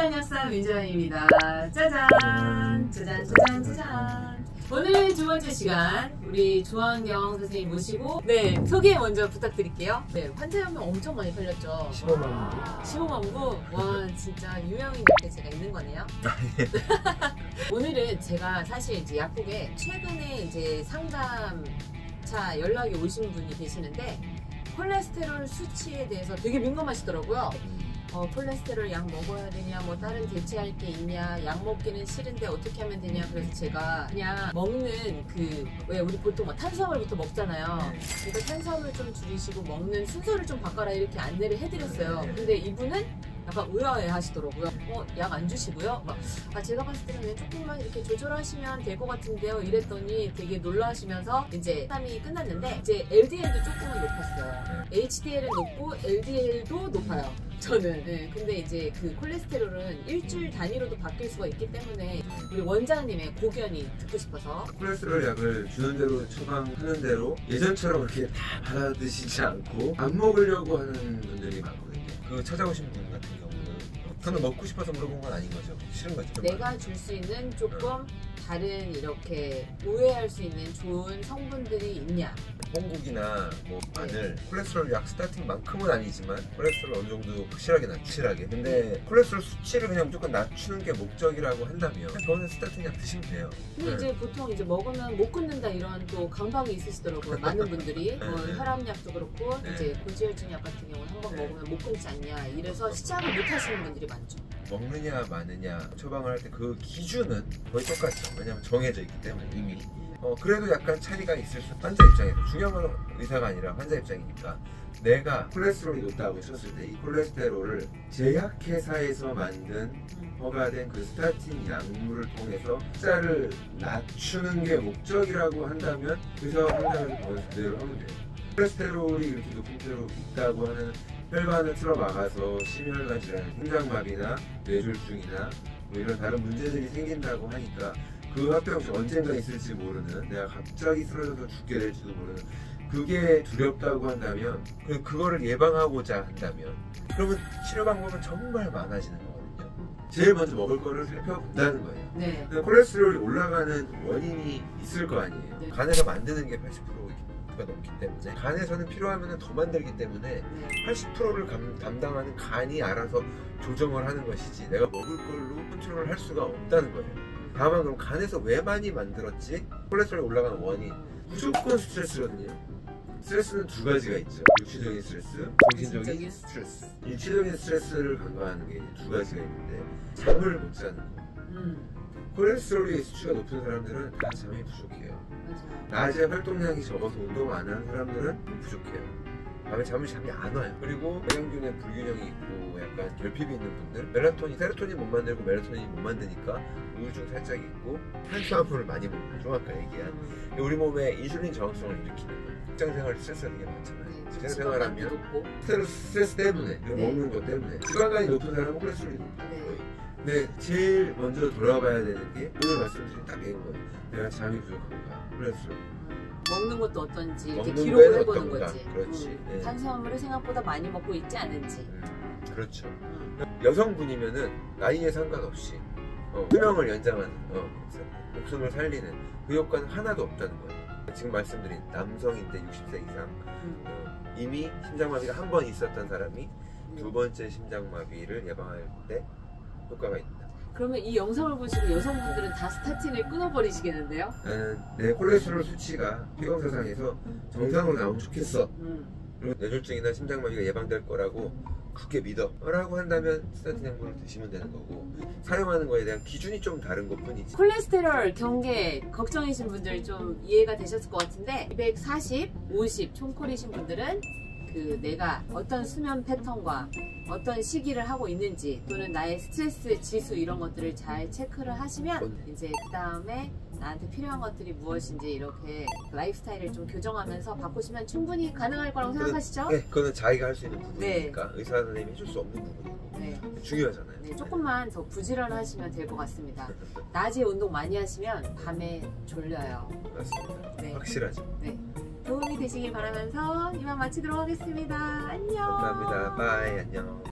민정역사 민정입니다. 짜잔, 짜잔, 짜잔, 짜잔. 오늘 두 번째 시간 우리 조한경 선생님 모시고 네 소개 먼저 부탁드릴게요. 네 환자 연명 엄청 많이 팔렸죠. 15만 15만 부. 와 진짜 유명인 옆에 제가 있는 거네요. 오늘은 제가 사실 이제 약국에 최근에 이제 상담차 연락이 오신 분이 계시는데 콜레스테롤 수치에 대해서 되게 민감하시더라고요. 어, 콜레스테롤 약 먹어야 되냐, 뭐 다른 대체할 게 있냐, 약 먹기는 싫은데 어떻게 하면 되냐. 그래서 제가 그냥 먹는 그, 왜 우리 보통 뭐 탄수화물부터 먹잖아요. 그러니까 탄수화물 좀 줄이시고 먹는 순서를 좀 바꿔라 이렇게 안내를 해드렸어요. 근데 이분은 약간 의아해 하시더라고요. 어, 약 안 주시고요? 막, 아, 제가 봤을 때는 그냥 조금만 이렇게 조절하시면 될 것 같은데요. 이랬더니 되게 놀라시면서 이제 상담이 끝났는데 이제 LDL도 조금은 높았어요. HDL은 높고 LDL도 높아요. 저는. 네, 근데 이제 그 콜레스테롤은 일주일 단위로도 바뀔 수가 있기 때문에 우리 원장님의 고견이 듣고 싶어서 콜레스테롤 약을 주는 대로 처방하는 대로 예전처럼 그렇게 다 받아 드시지 않고 안 먹으려고 하는 분들이 많거든요. 그 찾아오신 분 같은 경우는 저는 먹고 싶어서 물어본 건 아닌 거죠. 싫은 거죠. 내가 줄 수 있는 조금 다른 이렇게 우회할 수 있는 좋은 성분들이 있냐 홍국이나 뭐 마늘, 콜레스테롤 약 스타팅만큼은 아니지만 콜레스테롤 어느 정도 확실하게 낮추라게. 근데 콜레스테롤 수치를 그냥 무조건 낮추는 게 목적이라고 한다면 병원에 스타팅 약 드시면 돼요. 근데 네. 이제 보통 이제 먹으면 못 끊는다 이런 또 강박이 있으시더라고요. 많은 분들이 뭐 네. 혈압약도 그렇고 네. 이제 고지혈증 약 같은 경우는 한번 네. 먹으면 못 끊지 않냐 이래서 시작을 못 하시는 분들이 많죠. 먹느냐 마느냐 처방을 할 때 그 기준은 거의 똑같죠. 왜냐면 정해져 있기 때문에 이미. 어, 그래도 약간 차이가 있을 수 환자 입장에서 중요한 건 의사가 아니라 환자 입장이니까 내가 콜레스테롤이 높다고 쳤을 때 이 콜레스테롤을 제약회사에서 만든 허가된 그 스타틴 약물을 통해서 숫자를 낮추는 게 목적이라고 한다면 의사와 환자가 그걸 그대로 하면 돼요. 콜레스테롤이 이렇게 높은 대로 있다고 하는 혈관을 틀어막아서 심혈관 질환, 심장마비나 뇌졸중이나 뭐 이런 다른 문제들이 생긴다고 하니까 그 합병증 언젠가 있을지 모르는 내가 갑자기 쓰러져서 죽게 될지도 모르는 그게 두렵다고 한다면 그 그거를 예방하고자 한다면 그러면 치료 방법은 정말 많아지는 거거든요. 제일 먼저 먹을 거를 살펴본다는 거예요. 네. 콜레스테롤이 올라가는 원인이 있을 거 아니에요. 네. 간에서 만드는 게 80%가 넘기 때문에 간에서는 필요하면 더 만들기 때문에 네. 80%를 담당하는 간이 알아서 조정을 하는 것이지 내가 먹을 걸로 컨트롤을 할 수가 없다는 거예요. 다만 그럼 간에서 왜 많이 만들었지? 콜레스테롤이 올라가는 원인 무조건 스트레스거든요. 스트레스는 두 가지가 있죠. 육체적인 스트레스, 정신적인 스트레스. 일체적인 스트레스를 간과하는 게 두 가지가 있는데 잠을 못 자는 거. 음, 콜레스테롤이 수치가 높은 사람들은 다 잠이 부족해요. 낮에 활동량이 적어서 운동 안 하는 사람들은 부족해요. 밤에 잠을 잠이 안 와요. 그리고 영양균에 불균형이 있고 약간 결핍이 있는 분들, 멜라토닌, 세로토닌 못 만들고 멜라토닌 못 만드니까 우울증 살짝 있고 탄수화물을 많이 먹는 좀 아까 얘기한 음, 우리 몸에 인슐린 저항성을 일으키는 거예요. 직장 생활 스트레스가 되게 많잖아요. 네. 직장 생활하면 높고. 스트레스, 스트레스 때문에 네. 먹는 것 때문에 지방간이 높은 사람은 콜레스테롤이 높아요. 네. 근데 제일 먼저 돌아봐야 되는 게 오늘 말씀드린 딱 이거예요. 내가 잠이 부족한가, 콜레스테롤. 먹는 것도 어떤지 이렇게 먹는 기록을 거에는 해보는 어떤가. 거지. 그렇지. 음, 네. 탄수화물을 생각보다 많이 먹고 있지 않은지. 음, 그렇죠. 음, 여성분이면은 나이에 상관없이 어, 수명을 연장하는 어, 목숨을 살리는 그 효과는 하나도 없다는 거예요. 지금 말씀드린 남성인데 60세 이상 음, 어, 이미 심장마비가 한 번 있었던 사람이 음. 두 번째 심장마비를 예방할 때 효과가 있다. 그러면 이 영상을 보시고 여성분들은 다 스타틴을 끊어버리시겠는데요? 나는 내 콜레스테롤 수치가 피검사상에서 정상으로 나오면 좋겠어. 음, 그리고 뇌졸중이나 심장마비가 예방될 거라고 굳게 믿어. 라고 한다면 스타틴 약물을 드시면 되는 거고 사용하는 거에 대한 기준이 좀 다른 것 뿐이지. 콜레스테롤 경계 걱정이신 분들 좀 이해가 되셨을 것 같은데 240, 50 총콜이신 분들은 그 내가 어떤 수면 패턴과 어떤 시기를 하고 있는지 또는 나의 스트레스 지수 이런 것들을 잘 체크를 하시면 이제 그 다음에 나한테 필요한 것들이 무엇인지 이렇게 라이프스타일을 좀 교정하면서 바꾸시면 충분히 가능할 거라고 생각하시죠? 네, 그거는 자기가 할 수 있는 부분이니까 의사 선생님이 해줄 수 없는 부분이고 네. 중요하잖아요. 네, 조금만 더 부지런하시면 될 것 같습니다. 낮에 운동 많이 하시면 밤에 졸려요. 맞습니다. 네. 확실하죠. 네. 도움이 되시길 바라면서 이만 마치도록 하겠습니다. 안녕. 감사합니다. bye 안녕.